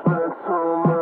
spent too much.